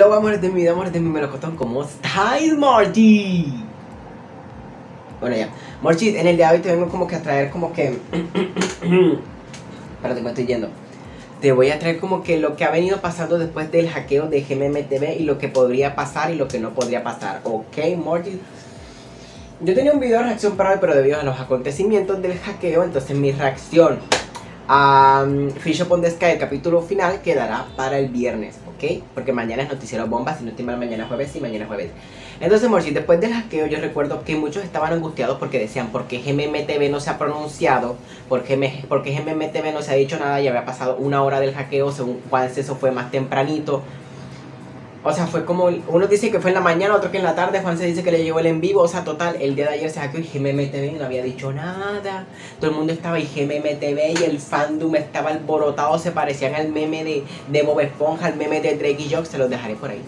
Hello amores de mi vida, amores de mi melocotón, ¿cómo estáis Marty? Bueno ya, Marty, en el día de hoy te vengo como que a traer como que... Espérate, me estoy yendo. Te voy a traer como que lo que ha venido pasando después del hackeo de GMMTV y lo que podría pasar y lo que no podría pasar, ¿ok Marty? Yo tenía un video de reacción para hoy, pero debido a los acontecimientos del hackeo, entonces mi reacción a um, Fish Upon the Sky, el capítulo final, quedará para el viernes, Porque mañana es noticiero bomba, si no estoy mañana jueves y mañana jueves. Entonces, Morsi, después del hackeo yo recuerdo que muchos estaban angustiados porque decían, ¿por qué GMMTV no se ha pronunciado? ¿Por qué, GMMTV no se ha dicho nada? Ya había pasado una hora del hackeo, según Juan eso fue más tempranito. O sea, fue como, uno dice que fue en la mañana, otro que en la tarde, Juan se dice que le llegó el en vivo, o sea, total, el día de ayer se hackeó y GMMTV no había dicho nada, todo el mundo estaba y GMMTV y el fandom estaba alborotado, se parecían al meme de, de Bob Esponja, al meme de Drake y Jock, se los dejaré por ahí.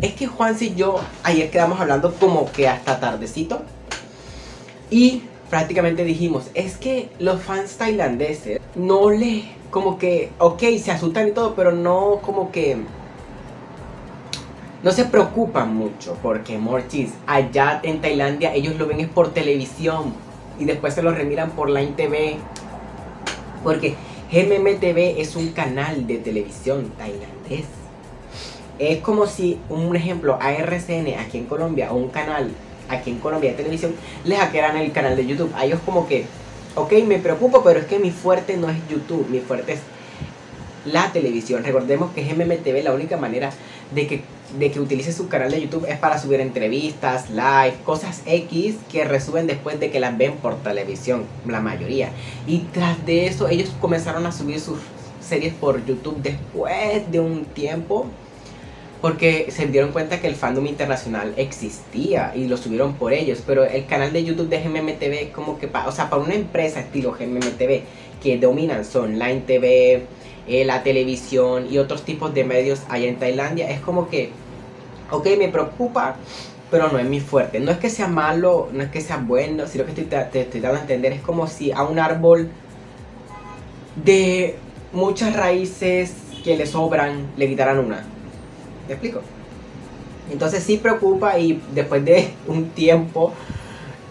es que Juan y yo ayer quedamos hablando como que hasta tardecito y prácticamente dijimos, es que los fans tailandeses no le, como que, ok, se asustan y todo, pero no como que, no se preocupan mucho, porque Mortis, allá en Tailandia ellos lo ven es por televisión y después se lo remiran por Line TV, porque GMM es un canal de televisión tailandés. Es como si, un ejemplo, ARCN aquí en Colombia, o un canal aquí en Colombia de televisión, les hackearan el canal de YouTube. A ellos como que, ok, me preocupo, pero es que mi fuerte no es YouTube, mi fuerte es la televisión. Recordemos que GMMTV la única manera de que, de que utilice su canal de YouTube es para subir entrevistas, live, cosas X que resuben después de que las ven por televisión, la mayoría. Y tras de eso ellos comenzaron a subir sus series por YouTube después de un tiempo porque se dieron cuenta que el fandom internacional existía y lo subieron por ellos, pero el canal de YouTube de GMMTV como que, o sea, para una empresa estilo GMMTV que dominan son Line TV, eh, la televisión y otros tipos de medios allá en Tailandia, es como que, ok, me preocupa, pero no es mi fuerte. No es que sea malo, no es que sea bueno, sino que te estoy dando a entender, es como si a un árbol de muchas raíces que le sobran le quitaran una ¿Me explico? Entonces sí preocupa y después de un tiempo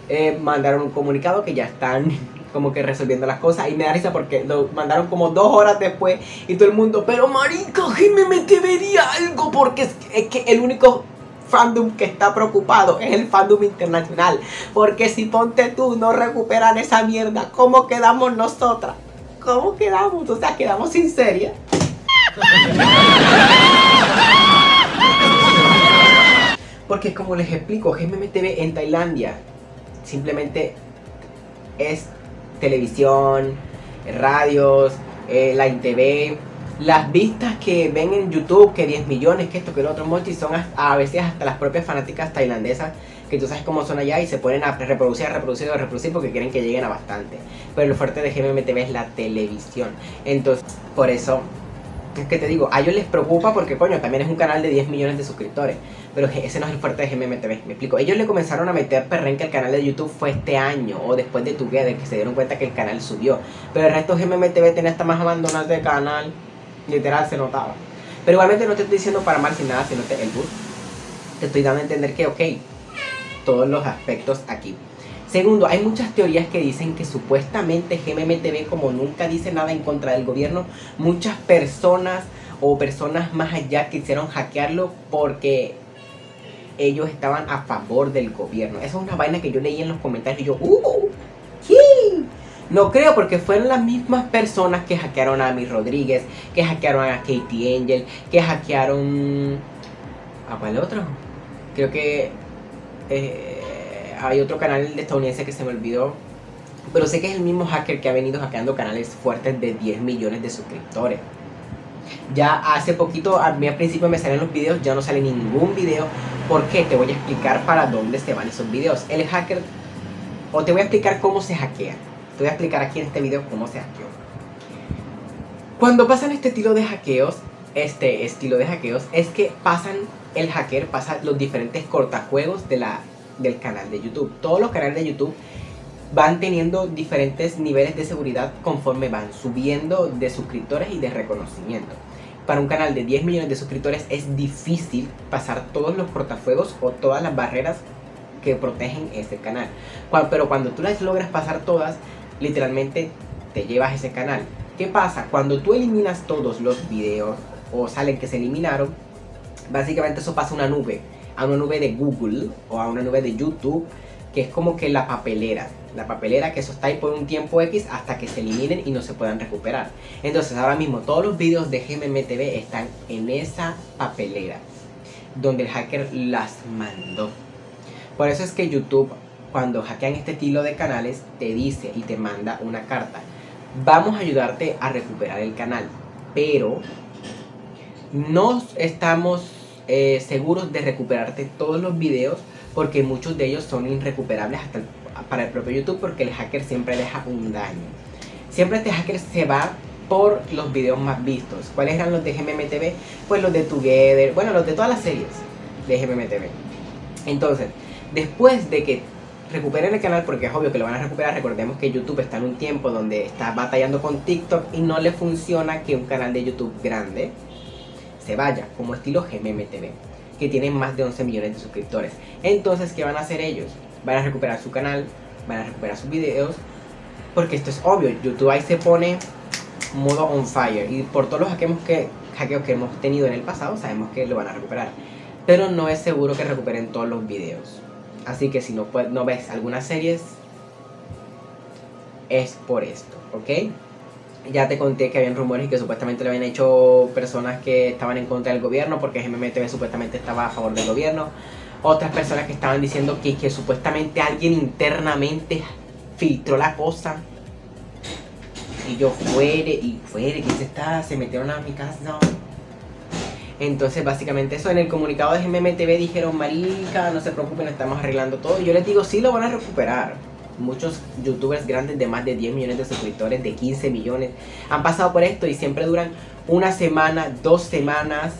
eh, mandaron un comunicado que ya están como que resolviendo las cosas y me da risa porque lo mandaron como dos horas después y todo el mundo, pero marica, me vería algo porque es, es que el único fandom que está preocupado es el fandom internacional. Porque si ponte tú no recuperan esa mierda, ¿cómo quedamos nosotras? ¿Cómo quedamos? O sea, quedamos sin serie. Porque como les explico, GMMTV en Tailandia simplemente es televisión, radios, eh, la TV. Las vistas que ven en YouTube, que 10 millones, que esto, que lo otro, multi, son a, veces hasta las propias fanáticas tailandesas que tú sabes cómo son allá y se ponen a reproducir, reproducir, reproducir porque quieren que lleguen a bastante. Pero lo fuerte de GMMTV es la televisión. Entonces, por eso es que te digo, a ellos les preocupa porque, coño, también es un canal de 10 millones de suscriptores. Pero ese no es el fuerte de GMMTV, me explico. Ellos le comenzaron a meter perrenque al canal de YouTube fue este año o después de Together que se dieron cuenta que el canal subió. Pero el resto de GMMTV tenía hasta más abandonado de canal. Literal, se notaba. Pero igualmente no te estoy diciendo para mal sin nada, sino que el bus. Te estoy dando a entender que, ok, todos los aspectos aquí. Segundo, hay muchas teorías que dicen que supuestamente GMMTV, como nunca dice nada en contra del gobierno, muchas personas o personas más allá quisieron hackearlo porque ellos estaban a favor del gobierno. Esa es una vaina que yo leí en los comentarios y yo, ¡uh! ¿Quién? No creo porque fueron las mismas personas que hackearon a Ami Rodríguez, que hackearon a Katie Angel, que hackearon... ¿A cuál otro? Creo que... Eh, hay otro canal estadounidense que se me olvidó. Pero sé que es el mismo hacker que ha venido hackeando canales fuertes de 10 millones de suscriptores. Ya hace poquito, a mí al principio me salen los videos, ya no sale ningún video. ¿Por qué? Te voy a explicar para dónde se van esos videos. El hacker, o te voy a explicar cómo se hackea. Te voy a explicar aquí en este video cómo se hackeó. Cuando pasan este estilo de hackeos, este estilo de hackeos, es que pasan, el hacker pasa los diferentes cortajuegos de la del canal de YouTube. Todos los canales de YouTube van teniendo diferentes niveles de seguridad conforme van subiendo de suscriptores y de reconocimiento. Para un canal de 10 millones de suscriptores es difícil pasar todos los portafuegos o todas las barreras que protegen ese canal. Pero cuando tú las logras pasar todas, literalmente te llevas ese canal. ¿Qué pasa? Cuando tú eliminas todos los videos o salen que se eliminaron, básicamente eso pasa una nube, a una nube de Google o a una nube de YouTube, que es como que la papelera. La papelera que eso está ahí por un tiempo X hasta que se eliminen y no se puedan recuperar. Entonces ahora mismo todos los videos de GMMTV están en esa papelera donde el hacker las mandó. Por eso es que YouTube cuando hackean este estilo de canales te dice y te manda una carta. Vamos a ayudarte a recuperar el canal, pero no estamos eh, seguros de recuperarte todos los videos porque muchos de ellos son irrecuperables hasta para el propio YouTube porque el hacker siempre deja un daño. Siempre este hacker se va por los videos más vistos. ¿Cuáles eran los de GMMTV? Pues los de Together, bueno, los de todas las series de GMMTV. Entonces, después de que recuperen el canal, porque es obvio que lo van a recuperar, recordemos que YouTube está en un tiempo donde está batallando con TikTok y no le funciona que un canal de YouTube grande se vaya, como estilo GMMTV, que tiene más de 11 millones de suscriptores. Entonces, ¿qué van a hacer ellos? Van a recuperar su canal, van a recuperar sus videos, porque esto es obvio, YouTube ahí se pone modo on fire y por todos los hackeos que, hackeos que hemos tenido en el pasado sabemos que lo van a recuperar. Pero no es seguro que recuperen todos los videos. Así que si no, no ves algunas series, es por esto, ¿ok? Ya te conté que habían rumores y que supuestamente lo habían hecho personas que estaban en contra del gobierno porque GMMTV supuestamente estaba a favor del gobierno. Otras personas que estaban diciendo que, que supuestamente alguien internamente filtró la cosa. Y yo fuere y fuere, que se está, se metieron a mi casa. No. Entonces, básicamente eso. En el comunicado de GMMTV dijeron, marica, no se preocupen, estamos arreglando todo. Yo les digo, sí lo van a recuperar muchos youtubers grandes de más de 10 millones de suscriptores, de 15 millones, han pasado por esto y siempre duran una semana, dos semanas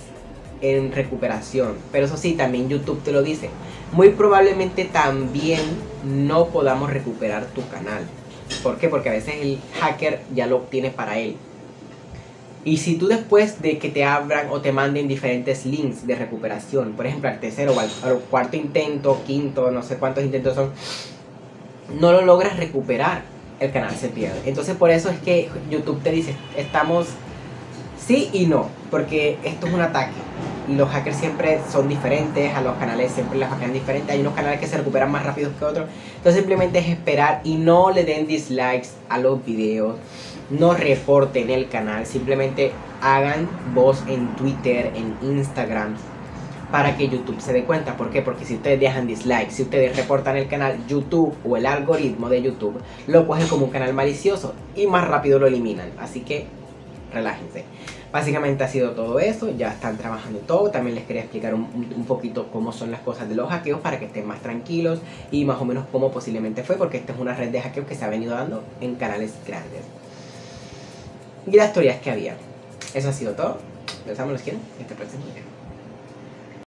en recuperación. Pero eso sí, también YouTube te lo dice. Muy probablemente también no podamos recuperar tu canal. ¿Por qué? Porque a veces el hacker ya lo obtiene para él. Y si tú después de que te abran o te manden diferentes links de recuperación, por ejemplo al tercero o al cuarto intento, quinto, no sé cuántos intentos son, no lo logras recuperar, el canal se pierde. Entonces por eso es que YouTube te dice, estamos sí y no, porque esto es un ataque. Los hackers siempre son diferentes, a los canales siempre les hackean diferentes, hay unos canales que se recuperan más rápido que otros. Entonces simplemente es esperar y no le den dislikes a los videos, no reporten el canal, simplemente hagan voz en Twitter, en Instagram, para que YouTube se dé cuenta. ¿Por qué? Porque si ustedes dejan dislike, si ustedes reportan el canal, YouTube o el algoritmo de YouTube lo coge como un canal malicioso y más rápido lo eliminan. Así que relájense. Básicamente ha sido todo eso, ya están trabajando todo. También les quería explicar un, un, poquito cómo son las cosas de los hackeos para que estén más tranquilos y más o menos cómo posiblemente fue, porque esta es una red de hackeos que se ha venido dando en canales grandes. Y las historias que había. Eso ha sido todo. Les amo, los quiero. Este próximo video.